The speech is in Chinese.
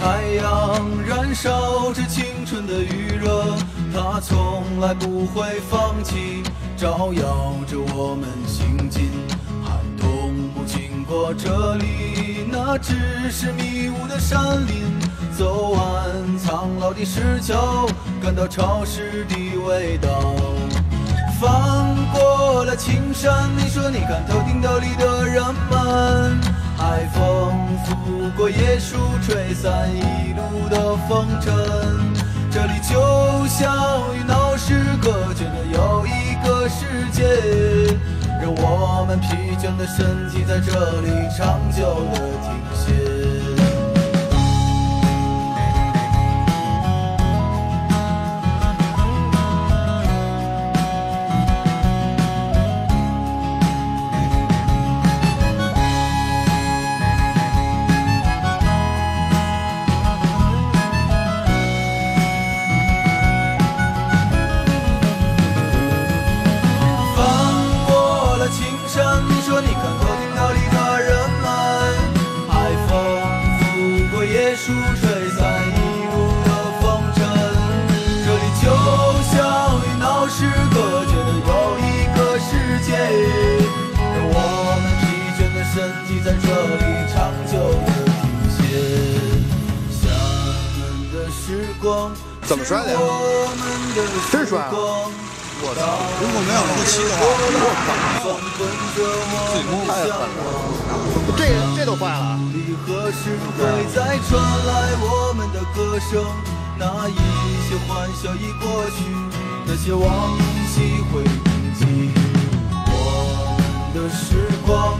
太阳燃烧着青春的余热它从来不会放弃照耀着我们行进寒冬不经过这里那只是迷雾的山林。走完苍老的石桥感到潮湿的味道翻过了青山你说你看头顶斗笠的人们。拂过椰树，吹散一路的风尘。这里就像与闹市隔绝的又一个世界，让我们疲倦的身体在这里长久的停歇。光怎么摔的呀真摔啊我操！如果没有后期的话，自己摸太狠了，这这都坏了。何时会再传来我们的歌声？那一些欢笑已过去，那些往昔会铭记。我们的时光